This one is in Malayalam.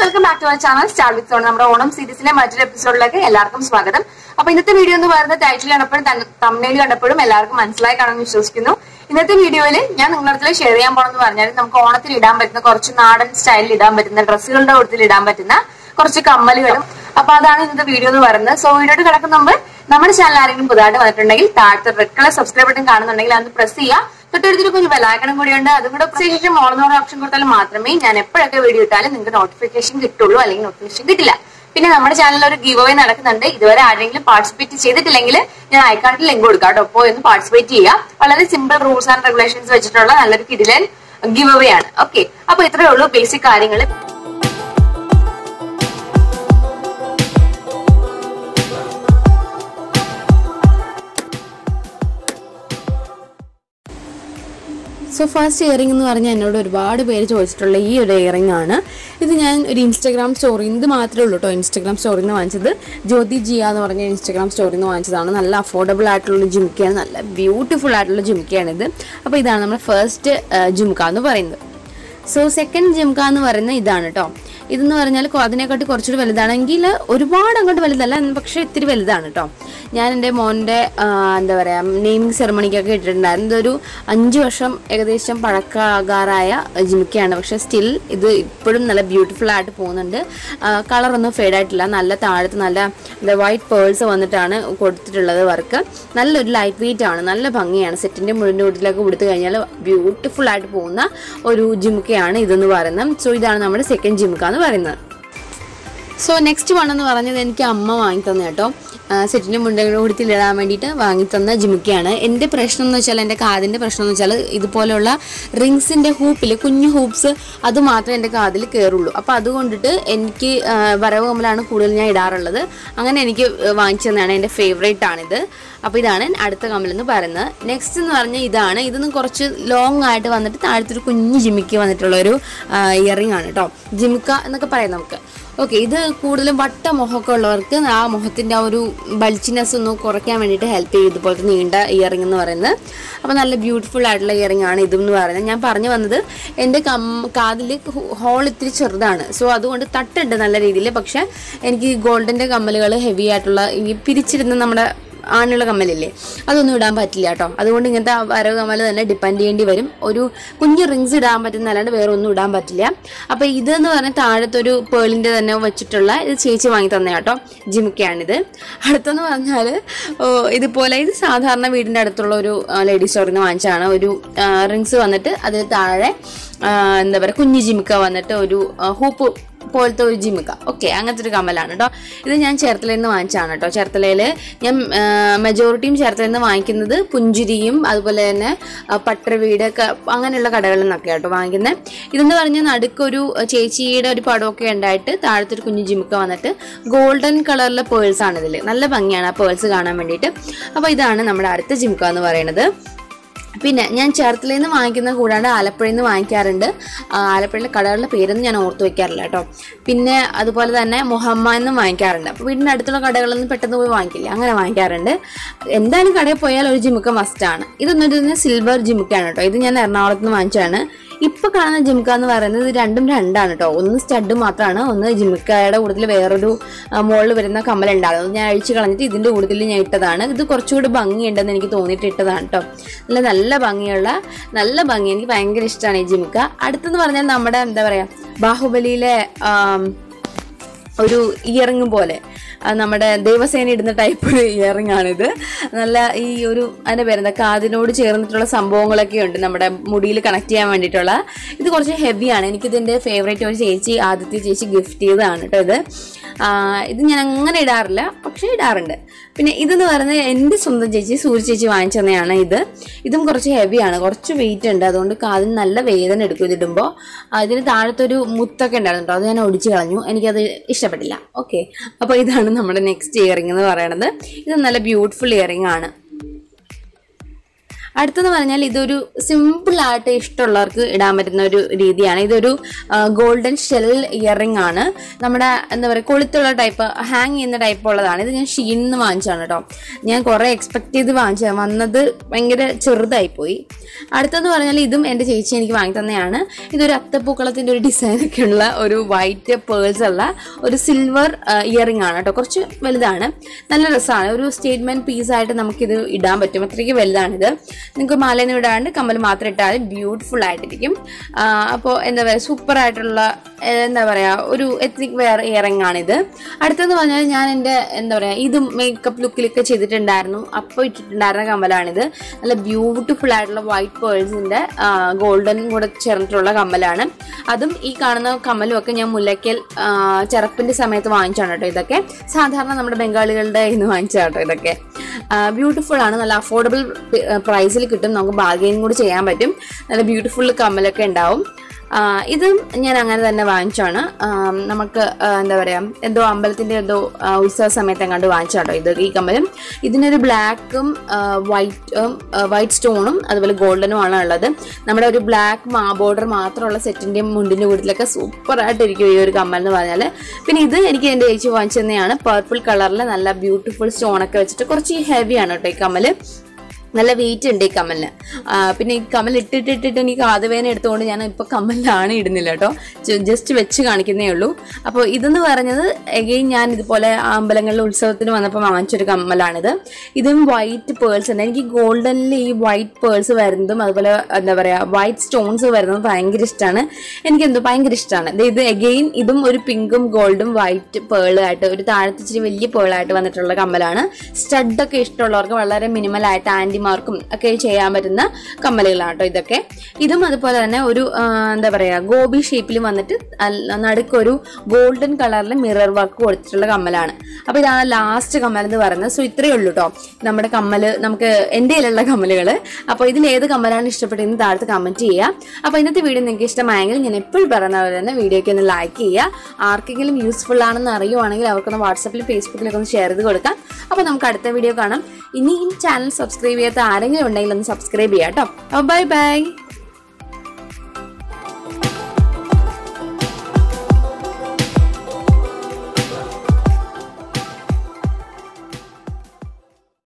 Welcome back to our channel. Star with zone നമ്മുടെ ഓണം സീരീസിലെ മറ്റൊരു എപ്പിസോഡിലേക്ക് എല്ലാവർക്കും സ്വാഗതം. അപ്പൊ ഇന്നത്തെ വീഡിയോ എന്ന് പറയുന്നത് ടൈറ്റിൽ കണ്ടപ്പോഴും തമ്മിൽ കണ്ടപ്പോഴും എല്ലാവർക്കും മനസ്സിലായി കാണുമെന്ന് വിശ്വസിക്കുന്നു. ഇന്നത്തെ വീഡിയോയിൽ ഞാൻ നിങ്ങളുടെ അടുത്ത് ഷെയർ ചെയ്യാൻ പോണെന്ന് പറഞ്ഞാൽ നമുക്ക് ഓണത്തിൽ ഇടാൻ പറ്റുന്ന കുറച്ച് നാടൻ സ്റ്റൈലിൽ ഇടാൻ പറ്റുന്ന ഡ്രസ്സുകളുടെ കൂട്ടത്തിൽ ഇടാൻ പറ്റുന്ന കുറച്ച് കമ്മലുകളും. അപ്പൊ അതാണ് ഇന്നത്തെ വീഡിയോ എന്ന് പറയുന്നത്. സോ വീഡിയോട്ട് കിടക്കുന്ന മുമ്പ് നമ്മുടെ ചാനൽ ആരെങ്കിലും പുതുതായിട്ട് വന്നിട്ടുണ്ടെങ്കിൽ താഴത്തെ റെഡ് കളർ സബ്സ്ക്രൈബ് ബട്ടൺ കാണുന്നുണ്ടെങ്കിൽ അത് പ്രസ് ചെയ്യുക. തൊട്ടടുത്തൊരു കുഞ്ഞു ബെലാക്കണം കൂടിയുണ്ട്. അതും കൂടെ പ്രസ് ചെയ്തിട്ട് മോർന്ന് പറഞ്ഞ ഓപ്ഷൻ കൊടുത്താൽ മാത്രമേ ഞാൻ എപ്പോഴൊക്കെ വീഡിയോ ഇട്ടാലും നിങ്ങൾക്ക് നോട്ടിഫിക്കേഷൻ കിട്ടുള്ളൂ അല്ലെങ്കിൽ നോട്ടിഫിക്കേഷൻ കിട്ടില്ല. പിന്നെ നമ്മുടെ ചാനലിൽ ഒരു ഗീവ് അവേ നടക്കുന്നുണ്ട്. ഇതുവരെ ആരെങ്കിലും പാർട്ടിസിപ്പേറ്റ് ചെയ്തിട്ടില്ലെങ്കിൽ ഞാൻ ഐക്കാർഡിൽ ലിങ്ക് കൊടുക്കാം കേട്ടോ. അപ്പോൾ ഒന്ന് പാർട്ടിസിപ്പേറ്റ് ചെയ്യുക. വളരെ സിമ്പിൾ റൂൾസ് ആൻഡ് റെഗുലേഷൻസ് വെച്ചിട്ടുള്ള നല്ലൊരു കിടിലൻ ഗീവ് അവേ ആണ്. ഓക്കെ അപ്പൊ ഇത്രയേ ഉള്ളൂ. ബേസിക് കാര്യങ്ങൾ സോ ഫസ്റ്റ് ഇയറിംഗ് എന്ന് പറഞ്ഞാൽ എന്നോട് ഒരുപാട് പേര് ചോദിച്ചിട്ടുള്ള ഈ ഒരു ഇയറിംഗ് ആണ്. ഇത് ഞാൻ ഒരു ഇൻസ്റ്റാഗ്രാം സ്റ്റോറി ഇത് മാത്രമേ ഉള്ളൂ കേട്ടോ ഇൻസ്റ്റാഗ്രാം സ്റ്റോറിയിൽ നിന്ന് വാങ്ങിച്ചത് ജ്യോതി ജിയ എന്ന് പറഞ്ഞ ഇൻസ്റ്റാഗ്രാം സ്റ്റോറിയിൽ നിന്ന് വാങ്ങിച്ചതാണ്. നല്ല അഫോർഡബിൾ ആയിട്ടുള്ള ജിംക്കയാണ് നല്ല ബ്യൂട്ടിഫുൾ ആയിട്ടുള്ള ജിംക്കയാണിത് അപ്പോൾ ഇതാണ് നമ്മുടെ ഫസ്റ്റ് ജിംക്ക എന്ന് പറയുന്നത്. സോ സെക്കൻഡ് ജിംക്ക എന്ന് പറയുന്നത് ഇതാണ് കേട്ടോ ഇതെന്ന് പറഞ്ഞാൽ അതിനെക്കാട്ടി കുറച്ചുകൂടി വലുതാണെങ്കിൽ ഒരുപാട് അങ്ങോട്ട് വലുതല്ല പക്ഷേ ഇത്തിരി വലുതാണ് കേട്ടോ ഞാൻ എന്റെ മോന്റെ എന്താ പറയുക നെയിമിങ് സെറമണിക്കൊക്കെ ഇട്ടിട്ടുണ്ടായിരുന്നു. ഇതൊരു അഞ്ച് വർഷം ഏകദേശം പഴക്കാകാറായ ജിമിക്കയാണ്. പക്ഷെ സ്റ്റിൽ ഇത് ഇപ്പോഴും നല്ല ബ്യൂട്ടിഫുൾ ആയിട്ട് പോകുന്നുണ്ട്. കളറൊന്നും ഫെയ്ഡ് ആയിട്ടില്ല. നല്ല താഴത്ത് നല്ല എന്താ വൈറ്റ് പേഴ്സ് വന്നിട്ടാണ് കൊടുത്തിട്ടുള്ളത് വർക്ക്. നല്ലൊരു ലൈറ്റ് വെയിറ്റ് ആണ്. നല്ല ഭംഗിയാണ്. സെറ്റിന്റെ മുഴുവൻ വീട്ടിലൊക്കെ കൊടുത്തു കഴിഞ്ഞാൽ ബ്യൂട്ടിഫുൾ ആയിട്ട് പോകുന്ന ഒരു ജിമുക്കയാണ് ഇതെന്ന് പറയുന്നത്. സോ ഇതാണ് നമ്മുടെ സെക്കൻഡ് ജിമുക്ക. എന്ന് പറയുന്നത്. സോ നെക്സ്റ്റ് വൺ എന്ന് പറഞ്ഞത് എനിക്ക് അമ്മ വാങ്ങി തന്നെ കേട്ടോ. സെറ്റിന്റെ മുണ്ടയുടെ കൂടി ഇടാൻ വേണ്ടിയിട്ട് വാങ്ങി തന്ന ജിമുക്കയാണ്. എന്റെ പ്രശ്നം എന്ന് വെച്ചാൽ എന്റെ കാതിന്റെ പ്രശ്നം എന്ന് വെച്ചാൽ ഇതുപോലെയുള്ള റിങ്സിന്റെ ഹൂപ്പിൽ കുഞ്ഞു ഹൂപ്സ് അത് മാത്രമേ എന്റെ കാതിൽ കയറുള്ളൂ അപ്പോൾ അതുകൊണ്ടിട്ട് എനിക്ക് വരവ് കമ്മലാണ് കൂടുതൽ ഞാൻ ഇടാറുള്ളത്. അങ്ങനെ എനിക്ക് വാങ്ങിച്ചു തന്നെയാണ് എന്റെ ഫേവറേറ്റ് ആണിത്. അപ്പോൾ ഇതാണ് അടുത്ത കമ്മലെന്ന് പറയുന്നത്. നെക്സ്റ്റ് എന്ന് പറഞ്ഞാൽ ഇതാണ്. ഇതൊന്നും കുറച്ച് ലോങ് ആയിട്ട് വന്നിട്ട് താഴത്തൊരു കുഞ്ഞു ജിമിക്ക് വന്നിട്ടുള്ള ഒരു ഇയറിംഗ് ആണ് കേട്ടോ ജിമിക്ക എന്നൊക്കെ പറയാം നമുക്ക്. ഓക്കെ ഇത് കൂടുതലും വട്ട മുഖമൊക്കെ ഉള്ളവർക്ക് ആ മുഖത്തിന്റെ ആ ഒരു ബൾച്ചിനെസ് ഒന്ന് കുറയ്ക്കാൻ വേണ്ടിയിട്ട് ഹെൽപ്പ് ചെയ്യും. ഇതുപോലത്തെ നീണ്ട ഇയറിംഗ് എന്ന് പറയുന്നത്. അപ്പോൾ നല്ല ബ്യൂട്ടിഫുൾ ആയിട്ടുള്ള ഇയറിംഗ് ആണ് ഇതെന്ന് പറയുന്നത്. ഞാൻ പറഞ്ഞു വന്നത് എന്റെ കം കാതിൽ ഹോൾ ഇത്തിരി ചെറുതാണ്. സോ അതുകൊണ്ട് തട്ടുണ്ട് നല്ല രീതിയിൽ. പക്ഷേ എനിക്ക് ഗോൾഡിന്റെ കമ്മലുകൾ ഹെവി ആയിട്ടുള്ള ഈ പിരിച്ചിരുന്ന നമ്മുടെ ആണുള്ള കമ്മലില്ലേ? അതൊന്നും ഇടാൻ പറ്റില്ല കേട്ടോ. അതുകൊണ്ട് ഇങ്ങനത്തെ വരവ് കമ്മൽ തന്നെ ഡിപ്പെൻഡ് ചെയ്യേണ്ടി വരും. ഒരു കുഞ്ഞ് റിങ്സ് ഇടാൻ പറ്റുന്ന അല്ലാണ്ട് വേറെ ഒന്നും ഇടാൻ പറ്റില്ല. അപ്പോൾ ഇതെന്ന് പറഞ്ഞാൽ താഴത്തൊരു പേളിന്റെ തന്നെ വെച്ചിട്ടുള്ള ഇത് ചേച്ചി വാങ്ങി തന്നെ കേട്ടോ. ജിമിക്കയാണിത്. അടുത്തെന്ന് പറഞ്ഞാൽ ഇതുപോലെ ഇത് സാധാരണ വീടിന്റെ അടുത്തുള്ള ഒരു ലേഡീസ് സ്റ്റോറിൽ നിന്ന് വാങ്ങിച്ചാണ് ഒരു റിങ്സ് വന്നിട്ട് അതിൽ താഴെ എന്താ പറയുക കുഞ്ഞു ജിമിക്ക വന്നിട്ട് ഒരു ഹൂപ്പ് പോലത്തെ ഒരു ജിമിക്ക ഓക്കെ അങ്ങനത്തെ ഒരു കമ്മലാണ് കേട്ടോ ഇത് ഞാൻ ചേർത്തലയിൽ നിന്ന് വാങ്ങിച്ചാണ് കേട്ടോ ചേർത്തലയിൽ ഞാൻ മെജോറിറ്റിയും ചേർത്തലയിൽ നിന്ന് വാങ്ങിക്കുന്നത് പുഞ്ചിരിയും അതുപോലെ തന്നെ ആ, വീടൊക്കെ ഒക്കെ അങ്ങനെയുള്ള കടകളിൽ നിന്നൊക്കെ കേട്ടോ വാങ്ങിക്കുന്നത് ഇതെന്ന് പറഞ്ഞാൽ നടുക്കൊരു ചേച്ചിയുടെ ഒരു പടമൊക്കെ ഉണ്ടായിട്ട് താഴത്തെ ഒരു കുഞ്ഞു ജിമിക്ക വന്നിട്ട് ഗോൾഡൻ കളറിലെ പേഴ്സാണ് ഇതിൽ നല്ല ഭംഗിയാണ് ആ പേഴ്സ് കാണാൻ വേണ്ടിയിട്ട്. അപ്പോൾ ഇതാണ് നമ്മുടെ അടുത്ത ജിമിക്ക എന്ന് പറയുന്നത്. പിന്നെ ഞാൻ ചേർത്തലയിൽ നിന്ന് വാങ്ങിക്കുന്ന കൂടാണ്ട് ആലപ്പുഴയിൽ നിന്ന് വാങ്ങിക്കാറുണ്ട് ആലപ്പുഴയിലെ കടകളുടെ പേരൊന്നും ഞാൻ ഓർത്ത് വെക്കാറില്ല കേട്ടോ. പിന്നെ അതുപോലെ തന്നെ മുഹമ്മ എന്നും വാങ്ങിക്കാറുണ്ട്. അപ്പോൾ വീടിന്റെ അടുത്തുള്ള കടകളൊന്നും പെട്ടെന്ന് പോയി വാങ്ങിക്കില്ല. അങ്ങനെ വാങ്ങിക്കാറുണ്ട്. എന്തായാലും കടയിൽ പോയാൽ ഒരു ജിമുക്ക മസ്റ്റാണ് ഇതൊന്നും സിൽവർ ജിമുക്കാണ് കേട്ടോ. ഇത് ഞാൻ എറണാകുളത്ത് നിന്ന് വാങ്ങിച്ചതാണ്. ഇപ്പൊ കാണുന്ന ജിംക്ക എന്ന് പറയുന്നത് രണ്ടും രണ്ടാണ് കേട്ടോ ഒന്ന് സ്റ്റഡ് മാത്രമാണ് ഒന്ന് ജിംക്കയുടെ കൂടുതൽ വേറൊരു മുകളിൽ വരുന്ന അത് ഞാൻ അഴിച്ചു കളഞ്ഞിട്ട് ഇതിന്റെ കൂടുതൽ ഞാൻ ഇട്ടതാണ്. ഇത് കുറച്ചുകൂടി ഭംഗിയുണ്ടെന്ന് എനിക്ക് തോന്നിയിട്ട് ഇട്ടതാണ് കേട്ടോ നല്ല നല്ല ഭംഗിയുള്ള നല്ല ഭംഗി എനിക്ക് ഭയങ്കര ഇഷ്ടമാണ് ഈ ജിംക്ക അടുത്തെന്ന് പറഞ്ഞാൽ നമ്മുടെ എന്താ പറയാ ബാഹുബലിയിലെ ഒരു ഇയറിങ് പോലെ. നമ്മുടെ ദേവസേന ഇടുന്ന ടൈപ്പ് ഒരു ഇയറിംഗ് ആണിത്. നല്ല ഈ ഒരു അതിന്റെ പേരെന്താ? കാതിനോട് ചേർന്നിട്ടുള്ള സംഭവങ്ങളൊക്കെ ഉണ്ട് നമ്മുടെ മുടിയിൽ കണക്ട് ചെയ്യാൻ വേണ്ടിയിട്ടുള്ള. ഇത് കുറച്ച് ഹെവിയാണ് എനിക്കിതിന്റെ ഫേവറേറ്റ് ഒരു ചേച്ചി ആദ്യത്തെ ചേച്ചി ഗിഫ്റ്റ് ചെയ്തതാണ് കേട്ടോ ഇത്. ഇത് ഞാൻ അങ്ങനെ ഇടാറില്ല. പക്ഷേ ഇടാറുണ്ട്. പിന്നെ ഇതെന്ന് പറയുന്നത് എന്റെ സ്വന്തം ചേച്ചി സൂര്യ ചേച്ചി വാങ്ങിച്ചതാണ് ഇത്. ഇതും കുറച്ച് ഹെവിയാണ് കുറച്ച് വെയിറ്റ് ഉണ്ട്. അതുകൊണ്ട് കാതിന് നല്ല വേദന എടുക്കും ഇതിടുമ്പോൾ അതിന് താഴത്തൊരു മുത്തൊക്കെ ഉണ്ടായിരുന്നു അത് ഞാൻ ഒടിച്ച് കളഞ്ഞു. എനിക്കത് ഇഷ്ടപ്പെട്ടില്ല. ഓക്കെ അപ്പോൾ ഇതാണ് നമ്മുടെ നെക്സ്റ്റ് ഇയറിംഗ് എന്ന് പറയുന്നത്. ഇത് നല്ല ബ്യൂട്ടിഫുൾ ഇയറിംഗ് ആണ്. അടുത്തെന്ന് പറഞ്ഞാൽ ഇതൊരു സിമ്പിൾ ആയിട്ട് ഇഷ്ടമുള്ളവർക്ക് ഇടാൻ പറ്റുന്ന ഒരു രീതിയാണ്. ഇതൊരു ഗോൾഡൻ ഷെൽ ഇയറിംഗ് ആണ്. നമ്മുടെ എന്താ പറയുക കൊളുത്തുള്ള ടൈപ്പ് ഹാങ് ചെയ്യുന്ന ടൈപ്പ് ഉള്ളതാണ്. ഇത് ഞാൻ ഷീനിൽ നിന്ന് വാങ്ങിച്ചാണ് കേട്ടോ ഞാൻ കുറേ എക്സ്പെക്ട് ചെയ്ത് വാങ്ങിച്ചത്. വന്നത് ഭയങ്കര ചെറുതായിപ്പോയി. അടുത്തെന്ന് പറഞ്ഞാൽ ഇതും എന്റെ ചേച്ചി എനിക്ക് വാങ്ങി തന്നെയാണ്. ഇതൊരു അത്തപ്പൂക്കളത്തിന്റെ ഒരു ഡിസൈൻ ഒക്കെ ഉള്ള ഒരു വൈറ്റ് പേൾസ് ഉള്ള ഒരു സിൽവർ ഇയറിംഗ് ആണ് കേട്ടോ കുറച്ച് വലുതാണ്. നല്ല രസമാണ്. ഒരു സ്റ്റേറ്റ്മെന്റ് പീസ് ആയിട്ട് നമുക്കിത് ഇടാൻ പറ്റും. അത്രയ്ക്ക് വലുതാണിത്. നിങ്ങൾക്ക് മാലയൊന്നും ഇടാണ്ട് കമ്മൽ മാത്രം ഇട്ടാൽ ബ്യൂട്ടിഫുൾ ആയിട്ടിരിക്കും. അപ്പോൾ എന്താ പറയുക സൂപ്പർ ആയിട്ടുള്ള എന്താ പറയുക ഒരു എത്നിക് വെയർ ഇയറിംഗ് ആണിത്. അടുത്തെന്ന് പറഞ്ഞാൽ ഞാൻ എന്റെ എന്താ പറയുക ഇതും മേക്കപ്പ് ലുക്കിലൊക്കെ ചെയ്തിട്ടുണ്ടായിരുന്നു. അപ്പോൾ ഇട്ടിട്ടുണ്ടായിരുന്ന കമ്മലാണിത്. നല്ല ബ്യൂട്ടിഫുൾ ആയിട്ടുള്ള വൈറ്റ് പേഴ്സിന്റെ ഗോൾഡൻ കൂടെ ചേർന്നിട്ടുള്ള കമ്മലാണ്. അതും ഈ കാണുന്ന കമ്മലും ഒക്കെ ഞാൻ മുല്ലയ്ക്കൽ ചെറുപ്പിന്റെ സമയത്ത് വാങ്ങിച്ചാണ് കേട്ടോ ഇതൊക്കെ. സാധാരണ നമ്മുടെ ബംഗാളികളുടെ ഇന്ന് വാങ്ങിച്ചാണ് കേട്ടോ ഇതൊക്കെ. ബ്യൂട്ടിഫുൾ ആണ് നല്ല അഫോർഡബിൾ പ്രൈസിൽ കിട്ടും നമുക്ക് ബാർഗെയിൻ കൂടി ചെയ്യാൻ പറ്റും. നല്ല ബ്യൂട്ടിഫുൾ കമ്മലൊക്കെ ഉണ്ടാവും. ഇതും ഞാൻ അങ്ങനെ തന്നെ വാങ്ങിച്ചാണ് നമുക്ക് എന്താ പറയുക എന്തോ അമ്പലത്തിന്റെ എന്തോ ഉത്സവ സമയത്ത് എങ്ങാണ്ട് വാങ്ങിച്ചാട്ടോ ഇത് ഈ കമ്മലും. ഇതിനൊരു ബ്ലാക്കും വൈറ്റും വൈറ്റ് സ്റ്റോണും അതുപോലെ ഗോൾഡനും ആണ് ഉള്ളത്. നമ്മുടെ ഒരു ബ്ലാക്ക് മാ ബോർഡർ മാത്രമുള്ള സെറ്റിന്റെയും മുണ്ടിന്റെ കൂട്ടത്തിലൊക്കെ സൂപ്പറായിട്ട് ഇരിക്കും ഈ ഒരു കമ്മൽ എന്ന് പറഞ്ഞാൽ പിന്നെ ഇത് എനിക്ക് എന്റെ ചേച്ചി വാങ്ങിച്ചു തന്നെയാണ്. പർപ്പിൾ കളറിൽ നല്ല ബ്യൂട്ടിഫുൾ സ്റ്റോണൊക്കെ വെച്ചിട്ട് കുറച്ച് ഹെവിയാണ് കേട്ടോ ഈ കമ്മൽ. നല്ല വെയിറ്റ് ഉണ്ട് ഈ കമ്മലിന്. പിന്നെ ഈ കമ്മൽ ഇട്ടിട്ടിട്ടിട്ട് എനിക്ക് ആദവേന എടുത്തുകൊണ്ട് ഞാൻ ഇപ്പൊ കമ്മലിലാണ് ഇടുന്നില്ല കേട്ടോ. ജസ്റ്റ് വെച്ച് കാണിക്കുന്നേ ഉള്ളൂ. അപ്പോൾ ഇതെന്ന് പറഞ്ഞത് എഗെയിൻ ഞാൻ ഇതുപോലെ അമ്പലങ്ങളിലെ ഉത്സവത്തിന് വന്നപ്പോൾ വാങ്ങിച്ചൊരു കമ്മലാണിത്. ഇതും വൈറ്റ് പേൾസ് ഉണ്ട് എനിക്ക് ഗോൾഡനിൽ ഈ വൈറ്റ് പേൾസ് വരുന്നതും അതുപോലെ എന്താ പറയാ വൈറ്റ് സ്റ്റോൺസ് വരുന്നതും ഭയങ്കര ഇഷ്ടമാണ് എനിക്കെന്തോ ഭയങ്കര ഇഷ്ടമാണ് ഇത് എഗെയിൻ ഇതും ഒരു പിങ്കും ഗോൾഡും വൈറ്റ് പേളായിട്ട് ഒരു താഴത്തിച്ചിരി വലിയ പേളായിട്ട് വന്നിട്ടുള്ള കമ്മലാണ്. സ്റ്റഡൊക്കെ ഇഷ്ടമുള്ളവർക്ക് വളരെ മിനിമൽ ആയിട്ട് ആന്റിമാർക്കും ഒക്കെ ചെയ്യാൻ പറ്റുന്ന കമ്മലുകളാണ് കേട്ടോ ഇതൊക്കെ. ഇതും അതുപോലെ തന്നെ ഒരു എന്താ പറയുക ഗോബി ഷേപ്പിൽ വന്നിട്ട് നടുക്കൊരു ഗോൾഡൻ കളറിൽ മിറർ വർക്ക് കൊടുത്തിട്ടുള്ള കമ്മലാണ്. അപ്പോൾ ഇതാണ് ലാസ്റ്റ് കമ്മൽ എന്ന് പറയുന്നത്. സോ ഇത്രയേ ഉള്ളൂ കേട്ടോ നമ്മുടെ കമ്മൽ നമുക്ക് എന്റെ കയ്യിലുള്ള കമ്മലുകൾ അപ്പോൾ ഇതിൽ ഏത് കമ്മലാണ് ഇഷ്ടപ്പെട്ടതെന്ന് താഴത്ത് കമന്റ് ചെയ്യുക അപ്പോൾ ഇന്നത്തെ വീഡിയോ നിങ്ങൾക്ക് ഇഷ്ടമായെങ്കിൽ ഞാൻ എപ്പോഴും പറയുന്ന തന്നെ വീഡിയോയ്ക്ക് ഒന്ന് ലൈക്ക് ചെയ്യുക ആർക്കെങ്കിലും യൂസ്ഫുൾ ആണെന്ന് അറിയുവാണെങ്കിൽ അവർക്കൊന്ന് വാട്സപ്പിലും ഫേസ്ബുക്കിലൊക്കെ ഒന്ന് ഷെയർ ചെയ്ത് കൊടുക്കാം. അപ്പോൾ നമുക്ക് അടുത്ത വീഡിയോ കാണാം. ഇനി ഈ ചാനൽ സബ്സ്ക്രൈബ് ചെയ്യാത്ത ആരെങ്കിലും ഉണ്ടെങ്കിൽ ഒന്ന് സബ്സ്ക്രൈബ് ചെയ്യാം കേട്ടോ ബൈ ബൈ